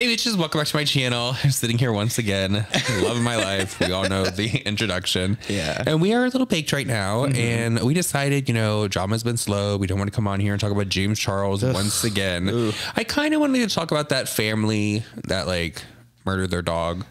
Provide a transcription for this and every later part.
Hey bitches, welcome back to my channel. I'm sitting here once again, loving my life. We all know the introduction. Yeah. And we are a little baked right now. Mm-hmm. And we decided, you know, drama's been slow. We don't want to come on here and talk about James Charles once again. I kind of wanted to talk about that family that like murdered their dog.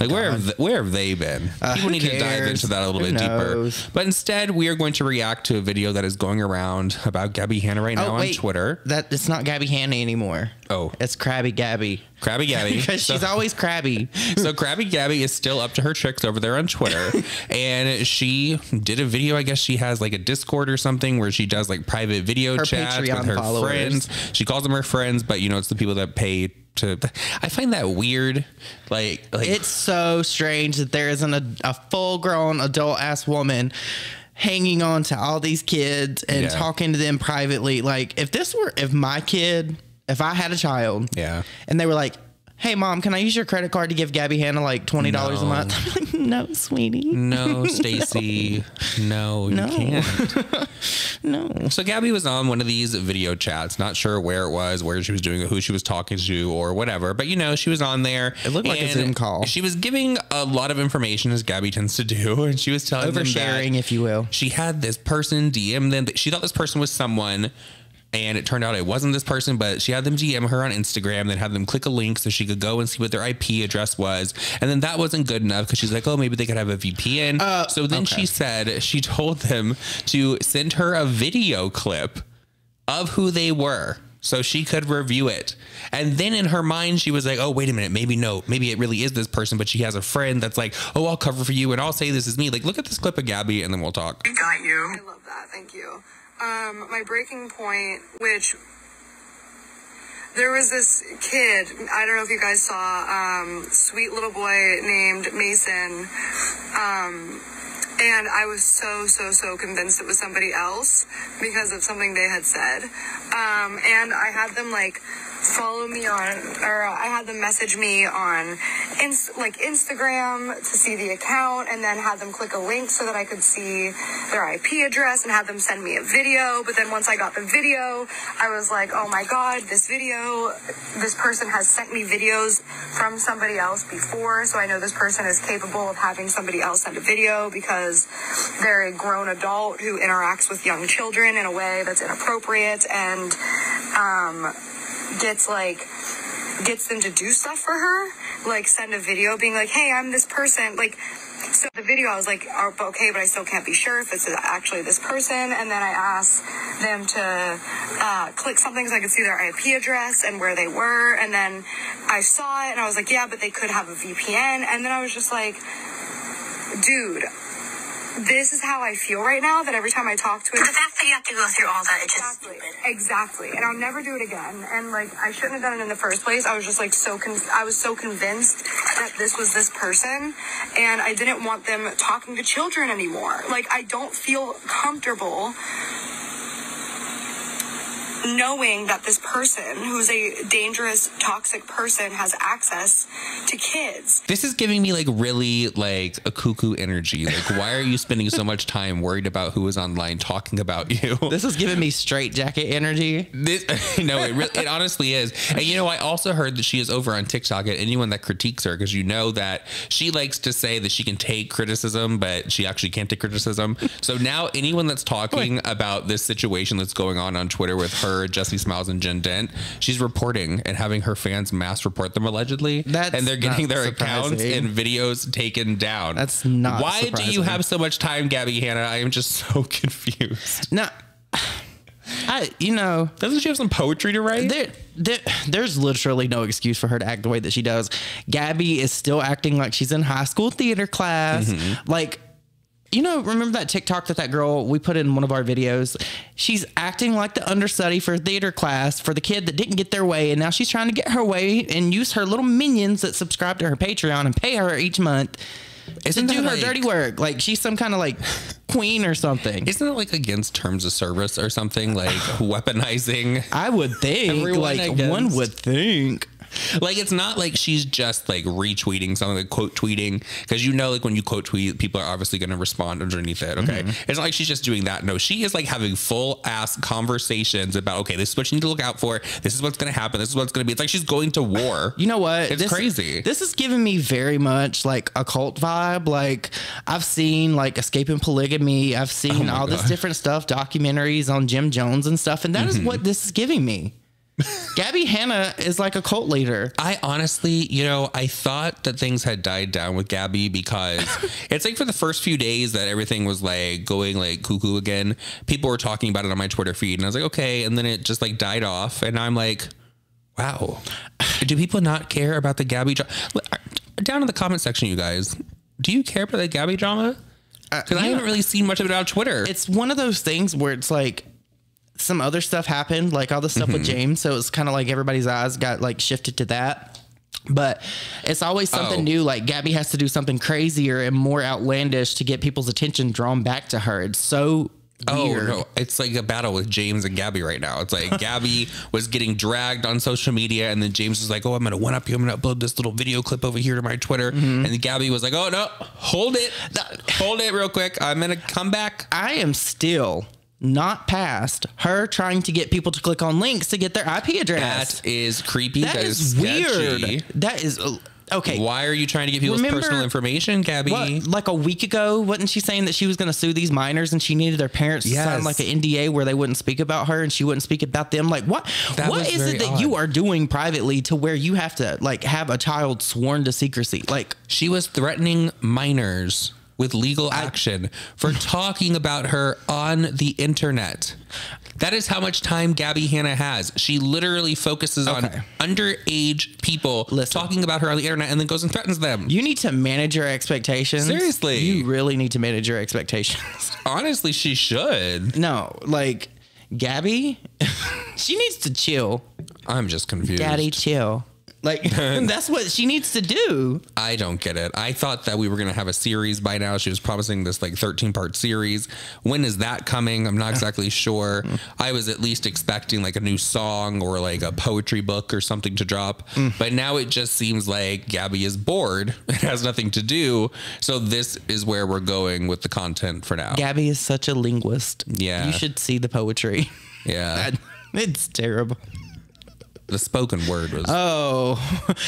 like where have, th- where have they been? Uh, people who need to dive into that a little Who bit knows? deeper. But instead, we are going to react to a video that is going around about Gabbie Hanna right oh, now on Twitter. That it's not Gabbie Hanna anymore. Oh. it's Krabby Gabby. Krabby Gabby. because So- she's always crabby. so Krabby Gabby is still up to her tricks over there on Twitter, and she did a video. I guess she has like a Discord or something where she does like private video Her chats Patreon with her followers. friends. She calls them her friends, but you know it's the people that pay to. I find that weird. Like, like It's so strange that there isn't a, a full grown adult ass woman hanging on to all these kids and Yeah. talking to them privately. Like if this were if my kid, if I had a child, Yeah. and they were like. Hey mom, can I use your credit card to give Gabbie Hanna like twenty dollars No. a month? I'm like, no, sweetie, no, Stacy, no, No. you can't. no. So Gabbie was on one of these video chats, not sure where it was, where she was doing it, who she was talking to, or whatever. But you know, she was on there. It looked like a Zoom call. She was giving a lot of information, as Gabbie tends to do, and she was telling Oversharing, if you will. she had this person DM them. She thought this person was someone. And it turned out it wasn't this person, but she had them DM her on Instagram, then had them click a link so she could go and see what their IP address was. And then that wasn't good enough because she's like, oh, maybe they could have a VPN. Uh, so then okay. she said she told them to send her a video clip of who they were so she could review it. And then in her mind, she was like, oh, wait a minute. Maybe no, maybe it really is this person, but she has a friend that's like, oh, I'll cover for you and I'll say this is me. Like, look at this clip of Gabbie and then we'll talk. Got you. I love that. Thank you. Um, my breaking point, which there was this kid. I don't know if you guys saw, um, sweet little boy named Mason. Um, and I was so, so, so convinced it was somebody else because of something they had said. Um, and I had them like follow me on, or I had them message me on, like Instagram to see the account, and then had them click a link so that I could see their IP address, and had them send me a video. But then once I got the video, I was like, oh my god, this video, this person has sent me videos from somebody else before, so I know this person is capable of having somebody else send a video because they're a grown adult who interacts with young children in a way that's inappropriate and um, gets like gets them to do stuff for her like send a video being like hey i'm this person like so the video i was like oh, okay but i still can't be sure if it's actually this person and then i asked them to uh, click something so i could see their ip address and where they were and then i saw it and i was like yeah but they could have a vpn and then i was just like dude this is how I feel right now. That every time I talk to The fact that you have to go through all that, it's just Exactly. stupid. Exactly. And I'll never do it again. And like, I shouldn't have done it in the first place. I was just like so, con- I was so convinced that this was this person and I didn't want them talking to children anymore. Like, I don't feel comfortable knowing that this person who's a dangerous, toxic person has access to kids. This is giving me like really like a cuckoo energy. Like, why are you spending so much time worried about who is online talking about you? This is giving me straight jacket energy. This, no, it really, it honestly is. And you know, I also heard that she is over on TikTok. And anyone that critiques her, because you know that she likes to say that she can take criticism, but she actually can't take criticism. So now, anyone that's talking about this situation that's going on on Twitter with her, Jessi Smiles, and Jen Dent, she's reporting and having her fans mass report them allegedly, That's and they're getting their accounts and videos taken down. That's not Why do you have so much time, Gabbie Hanna? I am just so confused. No, I you know Doesn't she have some poetry to write? there, there there's literally no excuse for her to act the way that she does. Gabbie is still acting like she's in high school theater class. Mm-hmm. Like you know, remember that TikTok that that girl we put in one of our videos? She's acting like the understudy for theater class for the kid that didn't get their way, and now she's trying to get her way and use her little minions that subscribe to her Patreon and pay her each month Isn't to do her like- dirty work. Like she's some kind of like queen or something. Isn't it like against terms of service or something like weaponizing? I would think, Everyone like against- one would think. like it's not like she's just like retweeting something like quote tweeting because you know like when you quote tweet people are obviously going to respond underneath it okay Mm-hmm. it's not like she's just doing that no she is like having full ass conversations about okay this is what you need to look out for this is what's going to happen this is what's going to be it's like she's going to war You know what? It's this, crazy. This is giving me very much like a cult vibe. Like I've seen like escaping polygamy. I've seen Oh all this different stuff, documentaries on Jim Jones and stuff, and that is Mm-hmm. what this is giving me. Gabbie Hanna is like a cult leader. I honestly, you know, I thought that things had died down with Gabbie because it's like for the first few days that everything was like going like cuckoo again. People were talking about it on my Twitter feed, and I was like, okay. And then it just like died off, and I'm like, wow, do people not care about the Gabbie drama? Uh, down in the comment section, you guys, do you care about the Gabbie drama? Uh, because I yeah. haven't really seen much of it on Twitter. It's one of those things where it's like some other stuff happened, like all the stuff with Mm-hmm. James. So it's kind of like everybody's eyes got like shifted to that. But it's always something Oh. new. Like Gabbie has to do something crazier and more outlandish to get people's attention drawn back to her. It's so weird. Oh no, it's like a battle with James and Gabbie right now. It's like Gabbie was getting dragged on social media, and then James was like, "Oh, I'm gonna one up you. I'm gonna upload this little video clip over here to my Twitter." Mm-hmm. And Gabbie was like, "Oh no, hold it, hold it real quick. I'm gonna come back." I am still not past her trying to get people to click on links to get their IP address. That is creepy. that is sketchy. weird. That is uh, okay. Why are you trying to get people's Remember- personal information, Gabbie? What, like a week ago, wasn't she saying that she was going to sue these minors and she needed their parents to sign like an NDA where they wouldn't speak about her and she wouldn't speak about them? Like, what? That what is it that odd. you are doing privately to where you have to like have a child sworn to secrecy? Like, She was threatening minors with legal action for talking about her on the internet. That is how much time Gabbie Hanna has. She literally focuses on Okay. underage people Listen. talking about her on the internet and then goes and threatens them. you need to manage your expectations. Seriously. you really need to manage your expectations. Honestly, she should. no, like Gabbie, she needs to chill. I'm just confused. Daddy, chill. Like that's what she needs to do. I don't get it. I thought that we were going to have a series by now. She was promising this like 13 part series. When is that coming? I'm not exactly sure. I was at least expecting like a new song or like a poetry book or something to drop. Mm. But now it just seems like Gabbie is bored. It has nothing to do. So this is where we're going with the content for now. Gabbie is such a linguist. Yeah. You should see the poetry. Yeah. it's terrible. The spoken word was. Oh,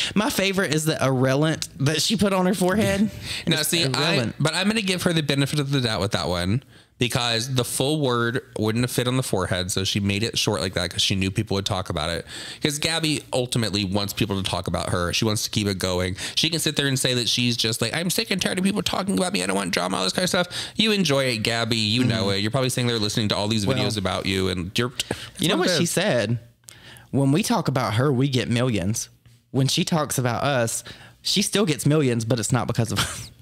my favorite is the irrelevant that she put on her forehead. Now, see, I, but I'm going to give her the benefit of the doubt with that one because the full word wouldn't have fit on the forehead. So she made it short like that because she knew people would talk about it. Because Gabbie ultimately wants people to talk about her. She wants to keep it going. She can sit there and say that she's just like, I'm sick and tired of people talking about me. I don't want drama, all this kind of stuff. You enjoy it, Gabbie. You know Mm-hmm. it. You're probably sitting there listening to all these videos about you. And you're, you know what it she said? When we talk about her, we get millions. When she talks about us, she still gets millions, but it's not because of us.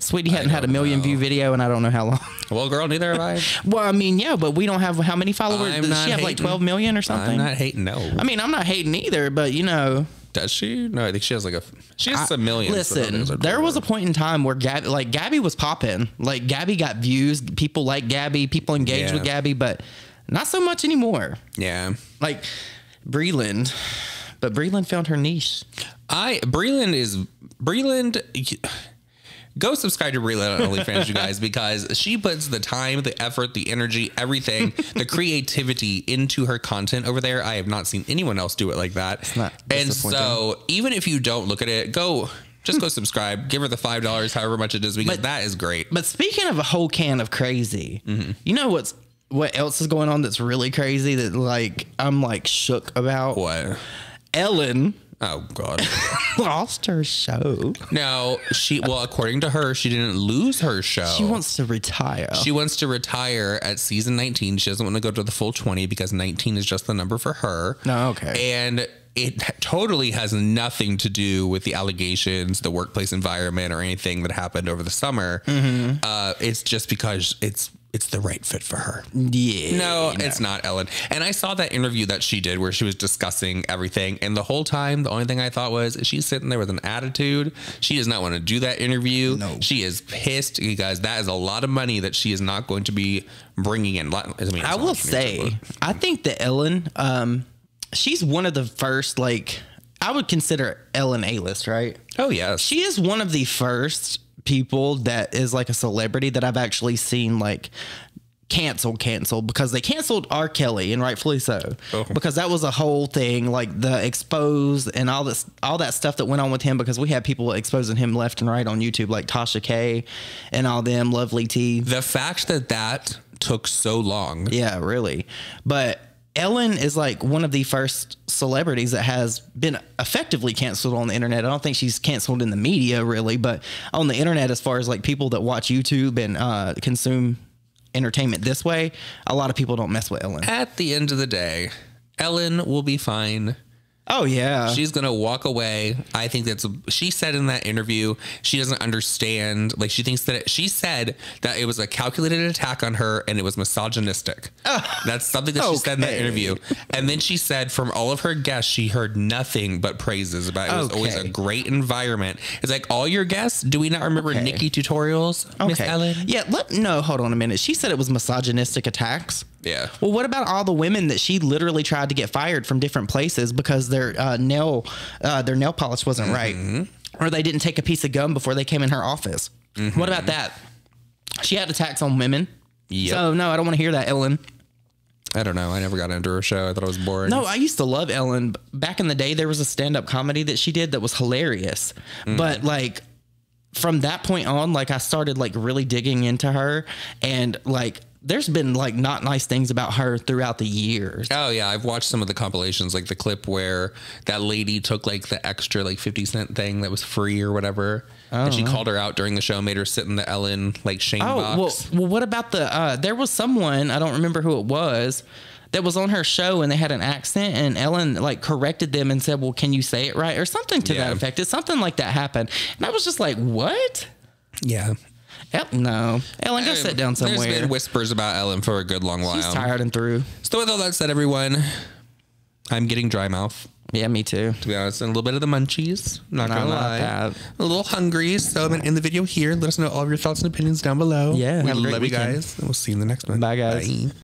Sweetie hadn't had a million know. view video and I don't know how long. Well, girl, neither have I. well, I mean, yeah, but we don't have how many followers? I'm Does she have like 12 million or something? I'm not hating. No. I mean, I'm not hating either, but you know, Does she? No, I think she has like a. She has some millions. but Listen, there was a point in time where Gabbie, like Gabbie, was popping. Like Gabbie got views. People like Gabbie. People engaged Yeah. with Gabbie, but not so much anymore. Yeah. Like Breland, but Breland found her niche. I Breland is Breland. Go subscribe to Breland on OnlyFans, you guys, because she puts the time, the effort, the energy, everything, the creativity into her content over there. I have not seen anyone else do it like that. not and so, even if you don't look at it, go just go subscribe. Give her the five dollars, however much it is, because But- that is great. But speaking of a whole can of crazy, Mm-hmm. you know what's what else is going on that's really crazy that like I'm like shook about? What? Ellen Oh God. lost her show. no, she. Well, according to her, she didn't lose her show. She wants to retire. She wants to retire at season 19. She doesn't want to go to the full 20 because 19 is just the number for her. No, okay. And it totally has nothing to do with the allegations, the workplace environment, or anything that happened over the summer. Mm-hmm. Uh, it's just because it's it's the right fit for her. yeah. No, it's not Ellen. And I saw that interview that she did where she was discussing everything. And the whole time, the only thing I thought was she's sitting there with an attitude. She does not want to do that interview. No. She is pissed You guys, that is a lot of money that she is not going to be bringing in. I, mean, I will like she say, I think that Ellen, um, she's one of the first like I would consider Ellen A list, right? Oh yes. She is one of the first people that is like a celebrity that I've actually seen like canceled canceled because they canceled R. Kelly and rightfully so Oh. because that was a whole thing like the expose and all this all that stuff that went on with him because we had people exposing him left and right on YouTube like Tasha K and all them lovely T the fact that that took so long. yeah really but Ellen is like one of the first celebrities that has been effectively canceled on the internet. I don't think she's canceled in the media really, but on the internet, as far as like people that watch YouTube and uh, consume entertainment this way, a lot of people don't mess with Ellen. At the end of the day, Ellen will be fine. Oh yeah, She's gonna walk away. I think that's. She said in that interview she doesn't understand. Like she thinks that it, she said that it was a calculated attack on her and it was misogynistic. Ah. that's something that she said in that interview. And then she said from all of her guests she heard nothing but praises about it. It was always a great environment. It's like all your guests. Do we not remember Okay. NikkieTutorials, Miss okay. Ellen? Yeah, let no. Hold on a minute. She said it was misogynistic attacks. Yeah. Well, what about all the women that she literally tried to get fired from different places because their uh, nail uh, their nail polish wasn't right, or they didn't take a piece of gum before they came in her office? What about that? She had attacks on women. Yeah. So no, I don't want to hear that, Ellen. I don't know. I never got into her show. I thought it was boring. No, I used to love Ellen. Back in the day, there was a stand up comedy that she did that was hilarious. But like from that point on, like I started like really digging into her and like there's been like not nice things about her throughout the years. Oh yeah, I've watched some of the compilations, like the clip where that lady took like the extra like fifty cent thing that was free or whatever, and she called her out during the show, made her sit in the Ellen like shame Oh, well, well, what about the uh there was someone, I don't remember who it was, that was on her show and they had an accent and Ellen like corrected them and said, "Well, can you say it right?" or something to Yeah. that effect. It's something like that happened. And I was just like, "What?" yeah, El- no. Ellen, go sit down somewhere. There's been whispers about Ellen for a good long while. She's tired and through. So with all that said, everyone, I'm getting dry mouth. Yeah, me too. To be honest, and a little bit of the munchies. Not No, gonna lie, that. a little hungry. So I'm gonna end the video here. Let us know all of your thoughts and opinions down below. Yeah, we have a great love you guys, and we'll see you in the next one. Bye, guys. Bye.